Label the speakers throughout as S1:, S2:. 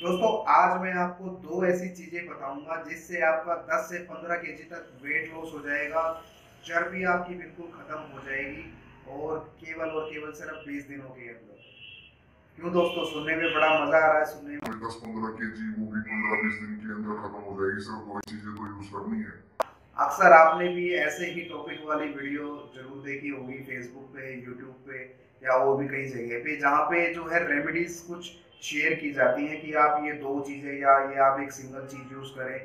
S1: दोस्तों आज मैं आपको दो ऐसी चीज़ें बताऊँगा जिससे आपका 10 से 15 के तक वेट लॉस हो जाएगा चर्बी आपकी बिल्कुल खत्म हो जाएगी और केवल और केवल सिर्फ़ 20 दिनों के अंदर। क्यों दोस्तों? सुनने में बड़ा मज़ा आ रहा है सुनने में।
S2: दस पंद्रह के जी वो भी पंद्रह बीस दिन के अंदर खत्म हो जाएगी सिर्फ़ दो चीज़ें तो यूज़ करनी है।
S1: अक्सर आपने भी ऐसे ही टॉपिक वाली वीडियो ज़रूर देखी होगी फेसबुक पे यूट्यूब पे या और भी कई जगह पे जहाँ पे जो है रेमेडीज कुछ शेयर की जाती है कि आप ये दो चीज़ें या ये आप एक सिंगल चीज़ यूज़ करें,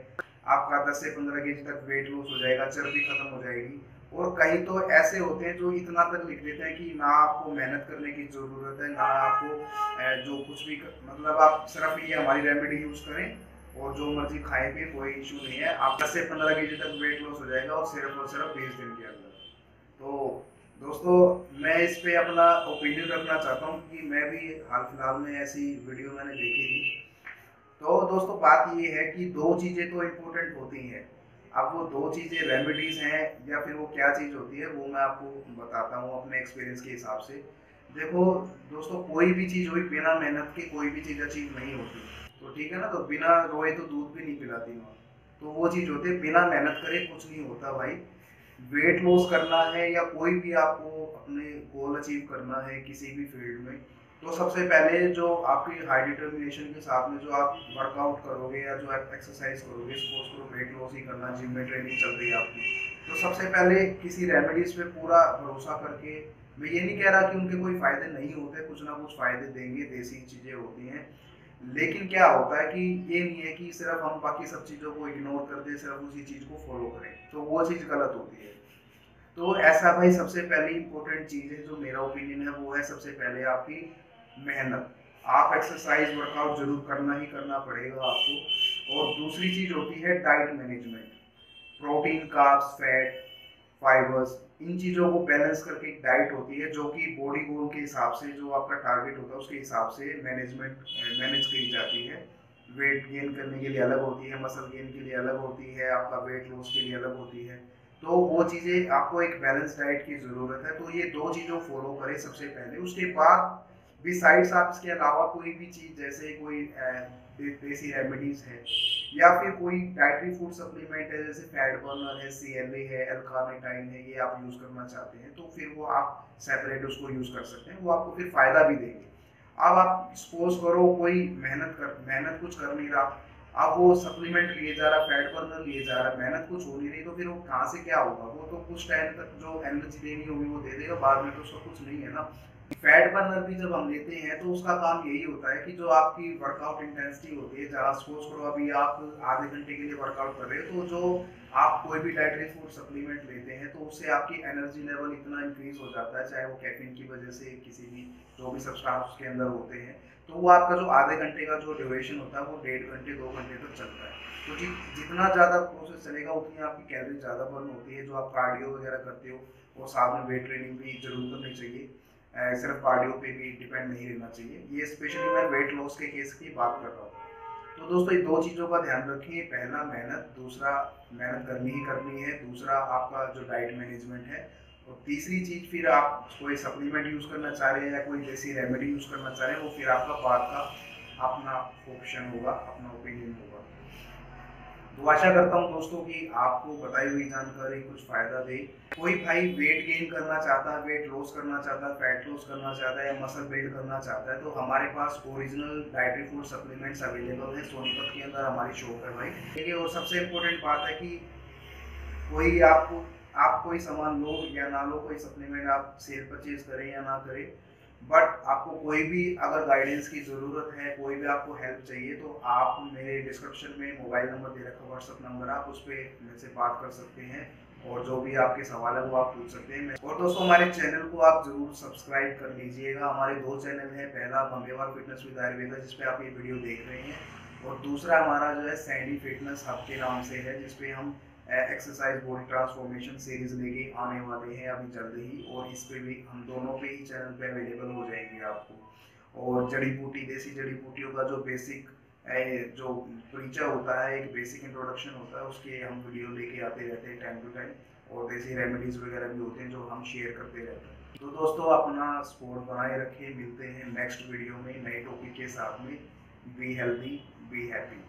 S1: आपका 10 से 15 के तक वेट लॉस हो जाएगा, चर्बी खत्म हो जाएगी। और कहीं तो ऐसे होते हैं जो इतना तक लिख देते हैं कि ना आपको मेहनत करने की ज़रूरत है, ना आपको जो कुछ भी मतलब आप सिर्फ़ ये हमारी रेमेडी यूज़ करें और जो मर्ज़ी खाएँ भी, कोई इशू नहीं है। आप दस से पंद्रह के तक वेट लॉस हो जाएगा और सिर्फ़ और सिर्फ़ बीस दिन के अंदर। तो दोस्तों, मैं इस पे अपना ओपिनियन रखना चाहता हूँ कि मैं भी हाल फ़िलहाल में ऐसी वीडियो मैंने देखी थी। तो दोस्तों, बात ये है कि दो चीज़ें तो इम्पोर्टेंट होती हैं। अब वो दो चीज़ें रेमेडीज़ हैं या फिर वो क्या चीज़ होती है, वो मैं आपको बताता हूँ अपने एक्सपीरियंस के हिसाब से। देखो, दोस्तों, कोई भी चीज़ हुई बिना मेहनत के कोई भी चीज़ अचीव नहीं होती। तो ठीक है ना तो बिना रोए तो दूध भी नहीं पिलाती माँ। तो वो चीज़ होती है, बिना मेहनत करे कुछ नहीं होता भाई। वेट लॉस करना है या कोई भी आपको अपने गोल अचीव करना है किसी भी फ़ील्ड में तो सबसे पहले जो आपकी हाई डिटर्मिनेशन के साथ में जो आप वर्कआउट करोगे या जो आप एक्सरसाइज करोगे स्पोर्ट्स करो वेट लॉस ही करना जिम में ट्रेनिंग चल रही है आपकी तो सबसे पहले किसी रेमेडीज पे पूरा भरोसा करके, मैं ये नहीं कह रहा कि उनके कोई फ़ायदे नहीं होते, कुछ ना कुछ फ़ायदे देंगे, देसी चीज़ें होती हैं लेकिन क्या होता है कि ये नहीं है कि सिर्फ़ हम बाकी सब चीज़ों को इग्नोर कर दें, सिर्फ़ उसी चीज़ को फॉलो करें। तो वो चीज़ गलत होती है। तो ऐसा भाई सबसे पहली इंपॉर्टेंट चीज़ है जो मेरा ओपिनियन है, वो है सबसे पहले आपकी मेहनत। आप एक्सरसाइज वर्कआउट ज़रूर करना ही करना पड़ेगा आपको। और दूसरी चीज़ होती है diet management protein carbs fat fibres इन चीज़ों को बैलेंस करके एक डाइट होती है, जो कि बॉडी गोल के हिसाब से, जो आपका टारगेट होता है, उसके हिसाब से मैनेजमेंट मैनेज की जाती है। वेट गेन करने के लिए अलग होती है मसल गेन के लिए अलग होती है, आपका वेट लॉस के लिए अलग होती है। तो वो चीज़ें, आपको एक बैलेंस डाइट की ज़रूरत है तो ये दो चीज़ों फॉलो करें सबसे पहले। उसके बाद भी बिसाइड्स आप इसके अलावा कोई भी चीज़, जैसे कोई देसी रेमेडीज है। या फिर कोई डाइटरी फ़ूड सप्लीमेंट है, जैसे फैट बर्नर है सी एल ए है एल्कानेटाइन है, ये आप यूज़ करना चाहते हैं तो फिर वो आप सेपरेट उसको यूज़ कर सकते हैं, वो आपको फिर फ़ायदा भी देंगे। अब आप सपोज़ करो, कोई मेहनत कर, मेहनत कुछ कर नहीं रहा अब वो सप्लीमेंट लिए जा रहा फैट बर्नर लिए जा रहा, मेहनत कुछ हो नहीं रही तो फिर वो कहाँ से क्या होगा? वो तो कुछ टाइम तक जो एनर्जी देनी होगी वो दे देगा, बाद में तो उसका कुछ नहीं है ना। फैट बर्नर भी जब हम लेते हैं तो उसका काम यही होता है कि जो आपकी वर्कआउट इंटेंसिटी होती है, जहाँ सपोज़ करो अभी आप आधे घंटे के लिए वर्कआउट कर रहे हो तो जो आप कोई भी डाइटरी फ़ूड सप्लीमेंट लेते हैं तो उससे आपकी एनर्जी लेवल इतना इंक्रीज हो जाता है, चाहे वो कैफीन की वजह से किसी भी, जो भी सब्सटेंस उसके अंदर होते हैं। तो वो आपका जो आधे घंटे का जो ड्यूरेशन होता है, वो डेढ़ घंटे, दो घंटे तक चलता है। तो जितना ज़्यादा प्रोसेस चलेगा, उतनी आपकी कैलोरी ज़्यादा बर्न होती है। जो आप कार्डियो वगैरह करते हो, वो साथ में वेट ट्रेनिंग भी ज़रूर करनी चाहिए। सिर्फ़ कार्डियो पे भी डिपेंड नहीं रहना चाहिए। ये स्पेशली मैं वेट लॉस के केस की बात कर रहा हूँ। तो दोस्तों, ये दो चीज़ों का ध्यान रखिए। पहला मेहनत, दूसरा मेहनत करनी ही करनी है। दूसरा आपका जो डाइट मैनेजमेंट है और तीसरी चीज़ फिर आप कोई सप्लीमेंट यूज़ करना चाह रहे हैं या कोई जैसी रेमेडी यूज़ करना चाह रहे हैं, वो फिर आपका बात का अपना ऑप्शन होगा, अपना ओपिनियन होगा। तो आशा करता हूँ दोस्तों कि आपको बताई हुई जानकारी कुछ फ़ायदा दे। कोई भाई वेट गेन करना चाहता है वेट लॉस करना चाहता है फैट लॉस करना चाहता है या मसल बिल्ड करना चाहता है तो हमारे पास original dietary food supplements available है सोनीपत के अंदर, हमारी शॉप है भाई। देखिए, और सबसे इम्पोर्टेंट बात है कि कोई आपको आप कोई सामान लो या ना लो, कोई सप्लीमेंट आप सेल परचेज करें या ना करें बट आपको कोई भी अगर गाइडेंस की ज़रूरत है, कोई भी आपको हेल्प चाहिए तो आप मेरे डिस्क्रिप्शन में मोबाइल नंबर दे रखा व्हाट्सअप नंबर आप उस पर मेरे से बात कर सकते हैं, और जो भी आपके सवाल है वो आप पूछ सकते हैं। और दोस्तों, हमारे चैनल को आप ज़रूर सब्सक्राइब कर लीजिएगा। हमारे दो चैनल हैं, पहला बम्बेवाल फिटनेस विद आयुर्वेदा जिसपे आप ये वीडियो देख रहे हैं, और दूसरा हमारा जो है सैंडी फिटनेस हब के नाम से है जिसपे हम एक्सरसाइज बॉडी ट्रांसफॉर्मेशन सीरीज़ लेके आने वाले हैं अभी जल्द ही, और इस पर भी हम दोनों पे ही चैनल पे अवेलेबल हो जाएँगे आपको। और जड़ी बूटी, देसी जड़ी बूटियों का जो बेसिक जो परिचय होता है, एक बेसिक इंट्रोडक्शन होता है, उसके हम वीडियो लेके आते रहते हैं टाइम टू टाइम और देसी रेमेडीज वगैरह भी होते हैं जो हम शेयर करते रहते हैं। तो दोस्तों, अपना सपोर्ट बनाए रखें मिलते हैं नेक्स्ट वीडियो में, नए टॉपिक के साथ में। Be healthy be happy